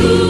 Jesus.